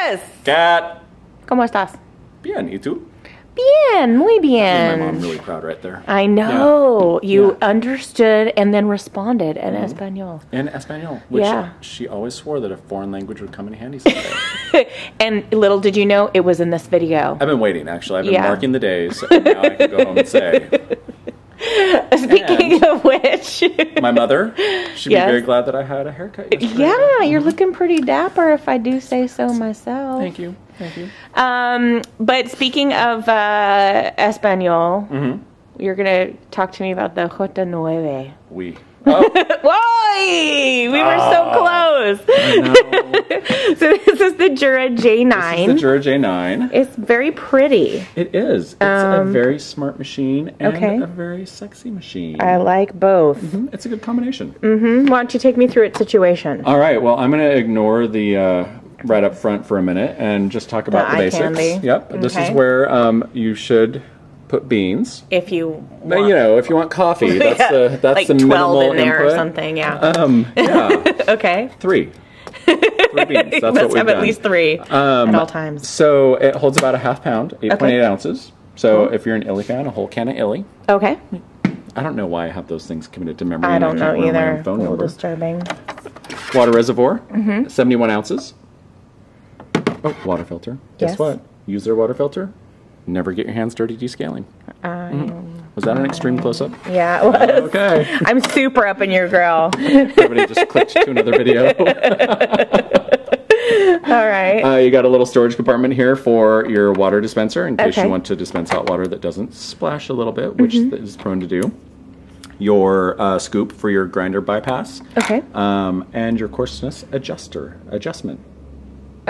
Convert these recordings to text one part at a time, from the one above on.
Yes. Kat. ¿Cómo estás? Bien, ¿y tú? Bien, muy My bien. mom really proud right there. I know. You Yeah. understood and then responded in mm-hmm. Espanol. In Espanol, which Yeah. she always swore that a foreign language would come in handy someday. and little did you know it was in this video. I've been waiting, actually. I've been Yeah. marking the days, and now I can go home and say, Speaking of which, my mother, she'd Yes. be very glad that I had a haircut yesterday. yeah, you're looking pretty dapper if I do say so myself. Thank you. Thank you. Um, but speaking of uh, Espanol, Mm-hmm. you're gonna talk to me about the Jota Nueve. We. Oh, Whoa! We were so close. So this is the Jura J9. This is the Jura J9. it's very pretty. It is. It's a very smart machine and Um, okay. a very sexy machine. I like both. Mhm, It's a good combination. hmm Why don't you take me through its situation? All right. Well, I'm going to ignore the uh, right up front for a minute and just talk about The the, basics. candy. Yep. This is where um, you should put beans. if you want. you know, if you want coffee, that's Yeah, the that's like the 12 minimal in there input. or something, yeah. Um, yeah, okay. three. Three beans. That's what we've have done. at least three Um, at all times. So it holds about a half pound, 8.8 Okay. ounces. So if you're an Illy fan, a whole can of Illy. Okay. I don't know why I have those things committed to memory. I don't know either. phone a little number. disturbing. Water reservoir, Mm-hmm. 71 ounces. Oh, water filter. Guess Yes. what? Use their water filter. Never get your hands dirty descaling. Um, Was that an extreme close up? Yeah, it was. Okay. I'm super up in your grill. Everybody just clicked to another video. All right. Uh, you got a little storage compartment here for your water dispenser in case Okay. you want to dispense hot water that doesn't splash a little bit, which Mm-hmm. is prone to do. Your uh, scoop for your grinder bypass. okay. Um, and your coarseness adjuster adjustment.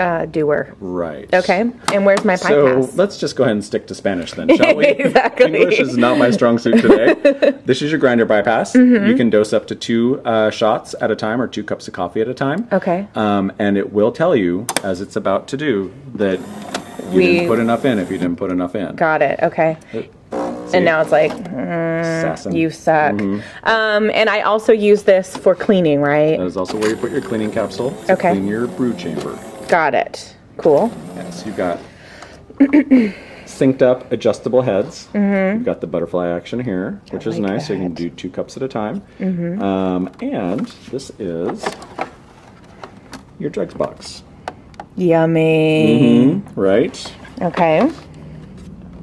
Uh, doer. Right. Okay. And where's my pie So pass? let's just go ahead and stick to Spanish then, shall we? Exactly. English is not my strong suit today. this is your grinder bypass. Mm-hmm. You can dose up to two uh, shots at a time or two cups of coffee at a time. Okay. Um, and it will tell you, as it's about to do, that you We- didn't put enough in if you didn't put enough in. Got it. Okay. See? And now it's like, mm, you suck. Mm-hmm. Um, and I also use this for cleaning, right? That is also where you put your cleaning capsule to Okay. clean your brew chamber. Got it. Cool. Yes, you've got synced up adjustable heads. Mm-hmm. You've got the butterfly action here, which is like nice. So you can do two cups at a time. Mm-hmm. Um, and this is your drugs box, Yummy. right? Okay.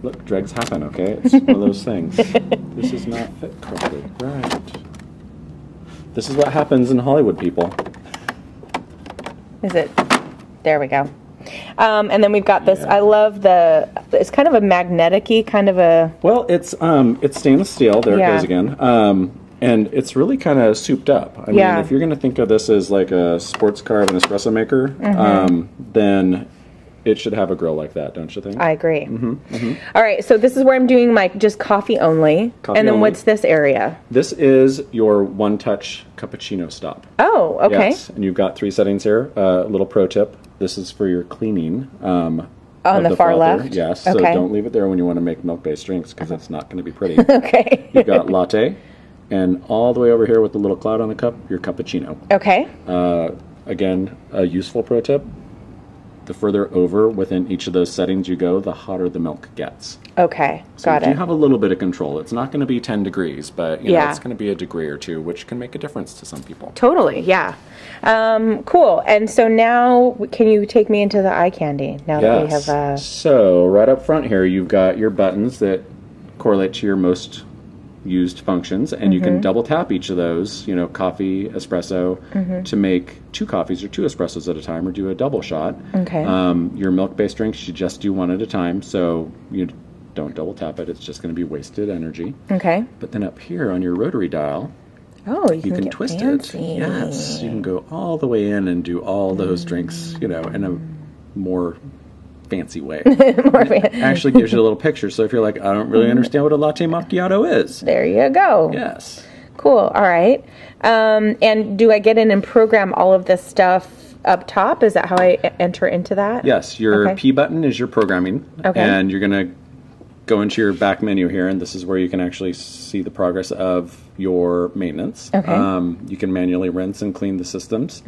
Look, dregs happen. Okay, it's one of those things. this is not fit correctly, right? This is what happens in Hollywood, people. Is it? There we go. Um, and then we've got this. Yeah. I love the. It's kind of a magnetic-y kind of a. Well, it's um, it's stainless steel. There Yeah. it goes again. Um, and it's really kind of souped up. I Yeah. mean, if you're going to think of this as like a sports car of an espresso maker, Mm-hmm. um, then it should have a grill like that, don't you think? I agree. Mhm. All right, so this is where I'm doing my just coffee only. Coffee and then only. what's this area? this is your one-touch cappuccino stop. Oh, okay. Yes, and you've got three settings here. A little pro tip: this is for your cleaning. Um, On of the far frother. left? Yes. So Okay. Uh-huh. don't leave it there when you want to make milk-based drinks because it's not going to be pretty. Okay. You've got latte, and all the way over here with the little cloud on the cup, your cappuccino. okay. Uh, again, a useful pro tip: the further over within each of those settings you go, the hotter the milk gets. Okay. So Got you it. have a little bit of control. It's not going to be 10 degrees, but you know, Yeah. it's going to be a degree or two, which can make a difference to some people. Totally. Yeah. Um, cool. And so now, can you take me into the eye candy? Now that we have. Uh, So right up front here, you've got your buttons that correlate to your most used functions, and you Mm-hmm. can double tap each of those. You know, coffee, espresso, Mm-hmm. to make two coffees or two espressos at a time, or do a double shot. Okay. Um, your milk-based drinks, you just do one at a time, so you don't double tap it. It's just going to be wasted energy. okay. But then up here on your rotary dial, Oh, you, you can, can twist fancy. it. Yes, you can go all the way in and do all those drinks, you know, in a more fancy way. More fan- It actually gives you a little picture. So if you're like, I don't really understand what a latte macchiato is, there you go. yes, Cool. All right. Um, and do I get in and program all of this stuff up top? Is that how I enter into that? yes, your Okay. P button is your programming, Okay. and you're gonna go into your back menu here, and this is where you can actually see the progress of your maintenance. Okay. Um, you can manually rinse and clean the systems.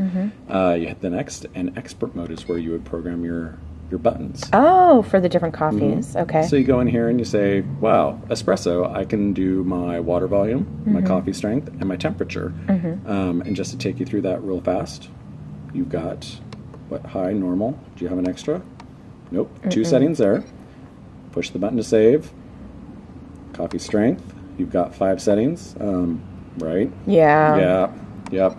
Uh, you hit the next, and expert mode is where you would program your your buttons. Oh, for the different coffees. Okay. So you go in here and you say, "Wow, espresso! I can do my water volume, my coffee strength, and my temperature." Um, and just to take you through that real fast, you've got what high, normal. Do you have an extra? Nope. Two settings there. Push the button to save. Coffee strength. You've got five settings. Um, right. yeah. Yeah. Yep.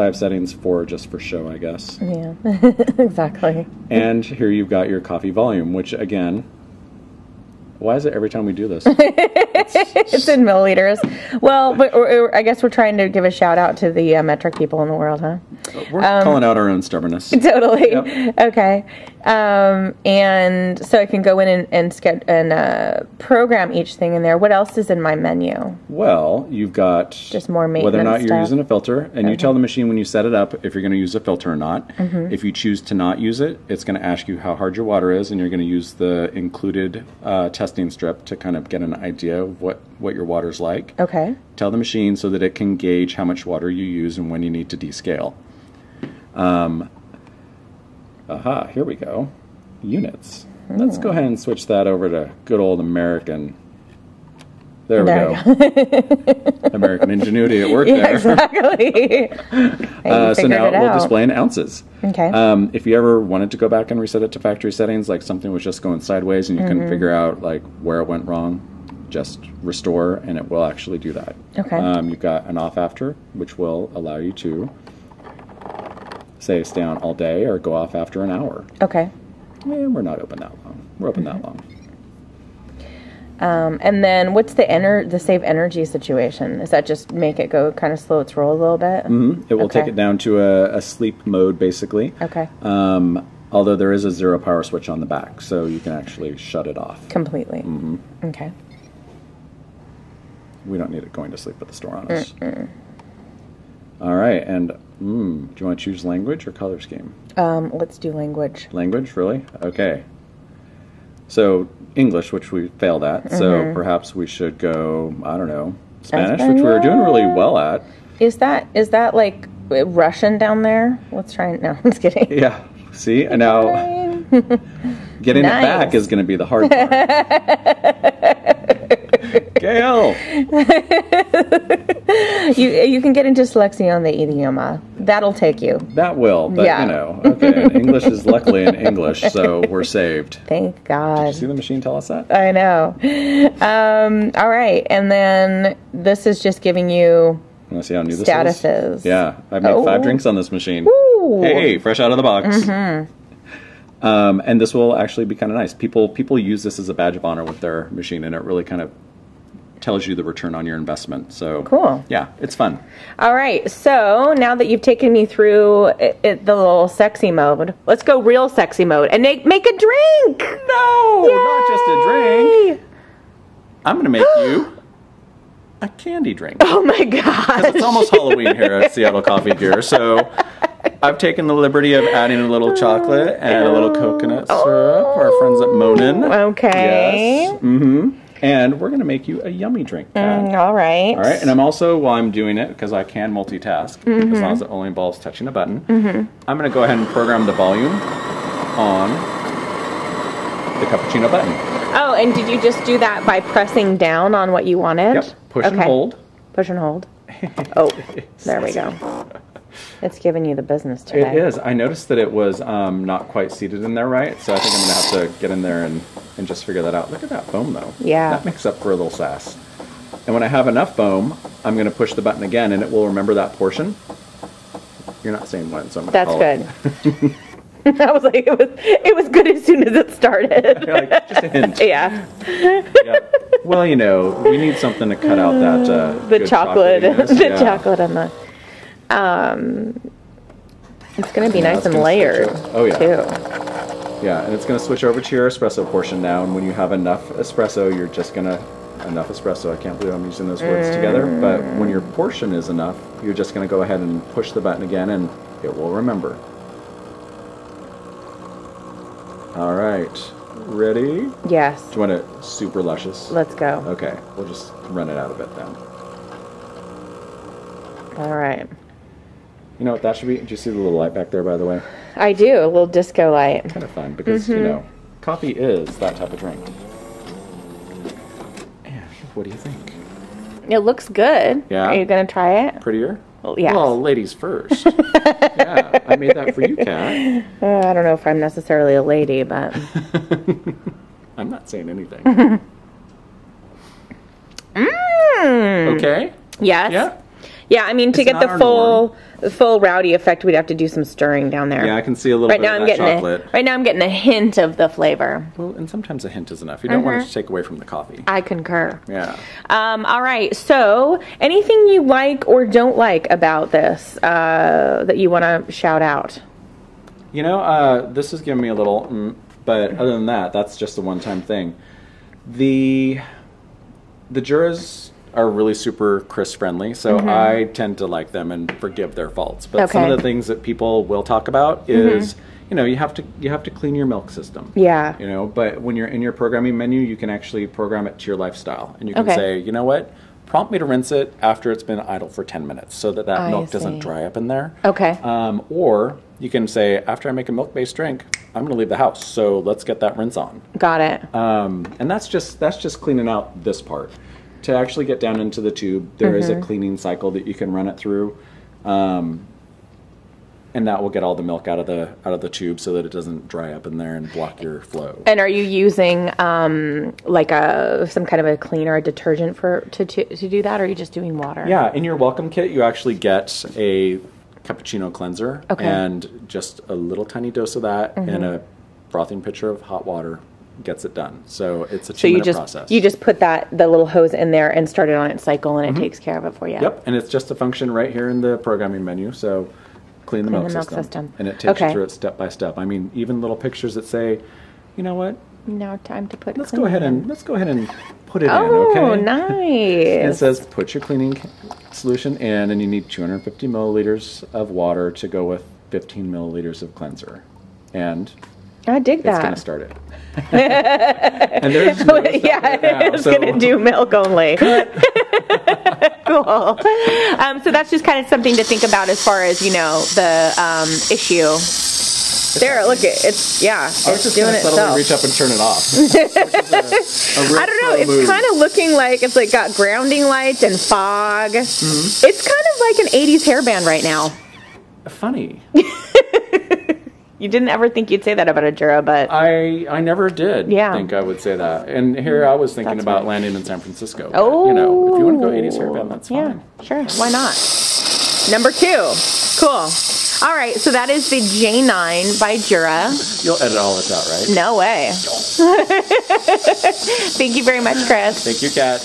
Five settings for just for show, I guess. Yeah. exactly. And here you've got your coffee volume, which again, why is it every time we do this? It's in milliliters. Well, but or, or I guess we're trying to give a shout out to the uh, metric people in the world, huh? We're Um, calling out our own stubbornness. Totally. Yep. Okay. Um, and so I can go in and and, and uh, program each thing in there. What else is in my menu? Well, you've got Just more maintenance. whether or not you're stuff. using a filter, and you tell the machine when you set it up if you're going to use a filter or not. Mm-hmm. If you choose to not use it, it's going to ask you how hard your water is, and you're going to use the included uh, testing strip to kind of get an idea of what what your water's like. Okay. tell the machine so that it can gauge how much water you use and when you need to descale. Um, aha, here we go. Units. Let's go ahead and switch that over to good old American. There we There go. American ingenuity at work Yeah, there. exactly. Uh, so now it we'll out. display in ounces. Okay. Um, if you ever wanted to go back and reset it to factory settings, like something was just going sideways and you couldn't Mm-hmm. figure out like where it went wrong, just restore and it will actually do that. Okay. Um, you've got an off after, which will allow you to say stay on all day or go off after an hour. Okay. And we're not open that long. We're open that long. Um, and then what's the ener- the save energy situation? Is that just make it go kind of slow its roll a little bit? Mhm. It will take it down to a, a sleep mode basically. Okay. Um, although there is a zero power switch on the back, so you can actually shut it off. Completely. Mm-hmm. Okay. We don't need it going to sleep at the store on us. All right, and mm, do you want to choose language or color scheme? Um, let's do language. Language, really? Okay. So English, which we failed at. So perhaps we should go. I don't know Spanish, which we were doing really well at. Is that is that like Russian down there? Let's try. and- No, I'm just kidding. Yeah. See, and now getting it back is going to be the hard part. Gail. You you can get into dyslexia on the idioma. That'll take you. That will, but Yeah. you know, okay. English is luckily in English, so we're saved. Thank God. Did You see the machine tell us that? I know. Um, all right, and then this is just giving you. To see how new this Statuses. is? Yeah, I've made Oh. five drinks on this machine. Ooh. Hey, fresh out of the box. Mm-hmm. Um, and this will actually be kind of nice. People people use this as a badge of honor with their machine, and it really kind of tells you the return on your investment. So Cool. Yeah, it's fun. All right, so now that you've taken me through it, it, the little sexy mode, let's go real sexy mode and make make a drink. No, not just a drink. I'm going to make you a candy drink. Oh my god! It's almost Halloween here at Seattle Coffee Gear, so I've taken the liberty of adding a little chocolate and a little coconut syrup for our friends at Monin. Okay. Yes. Mm-hmm. And we're gonna make you a yummy drink. Mm, All right. All right, and I'm also while I'm doing it because I can multitask Mm-hmm. as long as it only involves touching a button. I'm gonna go ahead and program the volume on the cappuccino button. Oh, and did you just do that by pressing down on what you wanted? Yep. Push and hold. Push and hold. Oh, there we go. It's giving you the business today. It is. I noticed that it was um, not quite seated in there right, so I think I'm gonna have to get in there and, and just figure that out. Look at that foam though. Yeah. That makes up for a little sass. And when I have enough foam, I'm gonna push the button again, and it will remember that portion. You're not saying when, so I'm gonna That's call it. good. I was like, it was it was good as soon as it started. Like, just a hint. yeah, Yeah. Well, you know, we need something to cut out that uh, the good chocolate, the Yeah. chocolate and the. Um, it's gonna be Yeah, nice and layered. Oh, yeah. too. Yeah, and it's going to switch over to your espresso portion now. And when you have enough espresso, you're just going to enough espresso. I can't believe I'm using those words together. But when your portion is enough, you're just going to go ahead and push the button again, and it will remember. All right. Ready? Yes. Do you want it super luscious? Let's go. Okay, we'll just run it out a bit then. All right. You know what that should be? Do you see the little light back there, by the way? I do a little disco light. Kind of fun because, Mm-hmm. you know, coffee is that type of drink. And what do you think? It looks good. Yeah? Are you gonna try it? Prettier? Well, yes. Well, ladies first. yeah, I made that for you, Kat. Uh, I don't know if I'm necessarily a lady, but I'm not saying anything. Mm. Okay? yes. Yeah? Yeah, I mean to It's get not the our full the full rowdy effect, we'd have to do some stirring down there. Yeah, I can see a little right bit now of I'm that getting chocolate. a right now I'm getting a hint of the flavor. Well, and sometimes a hint is enough. You don't Mm-hmm. want it to take away from the coffee. I concur. Yeah. Um, all right. So, anything you like or don't like about this uh, that you want to shout out? You know, uh, this is giving me a little, mm, but other than that, that's just a one-time thing. The the Juras are really super Chris friendly, so I tend to like them and forgive their faults. But some Mm-hmm. Of the things that people will talk about is, you know, you have to you have to clean your milk system. Yeah. You know, but when you're in your programming menu, you can actually program it to your lifestyle, and you can Okay. say, you know what, prompt me to rinse it after it's been idle for ten minutes, so that that I milk doesn't dry up in there. Okay. Um, or you can say, after I make a milk-based drink, I'm going to leave the house, so let's get that rinse on. Got it. Um, and that's just that's just cleaning out this part. To actually get down into the tube, there is Mm-hmm. a cleaning cycle that you can run it through, um, and that will get all the milk out of the out of the tube so that it doesn't dry up in there and block your flow. and are you using um, like a some kind of a cleaner, a detergent for to, to to do that, or are you just doing water? Yeah, in your welcome kit, you actually get a cappuccino cleanser Okay. Mm-hmm. and just a little tiny dose of that and a frothing pitcher of hot water gets it done. So it's a two So you just process. you just put that the little hose in there and start it on its cycle, and it takes care of it for you. Mm-hmm. Yep, and it's just a function right here in the programming menu. So clean the, Clean milk, the milk system. system. and it takes Okay. you through it step by step. I mean, even little pictures that say, you know what? Now time to put. Let's go ahead and let's go ahead and put it Oh, in. Okay. And it says put your cleaning solution in, and you need 250 milliliters of water to go with 15 milliliters of cleanser, and I dig it's that. to start it. and there's yeah, right it's so- gonna do milk only. cool. Um, so that's just kind of something to think about as far as you know the um, issue. There, look it. It's yeah, I was it's just doing gonna subtly itself. reach up and turn it off. A, a I don't know. It's move. kind of looking like it's like got grounding lights and fog. Mm-hmm. It's kind of like an '80s hairband right now. funny. You didn't ever think you'd say that about a Jura, but I I never did Yeah. think I would say that. And here I was thinking That's about right. landing in San Francisco. But, oh, you know, if you want to go 80s hairband, that's yeah, fine. sure. Why not? Number two. Cool. All right, so that is the J9 by Jura. You'll edit all this out, right? No way. Thank you very much, Chris. Thank you, Kat.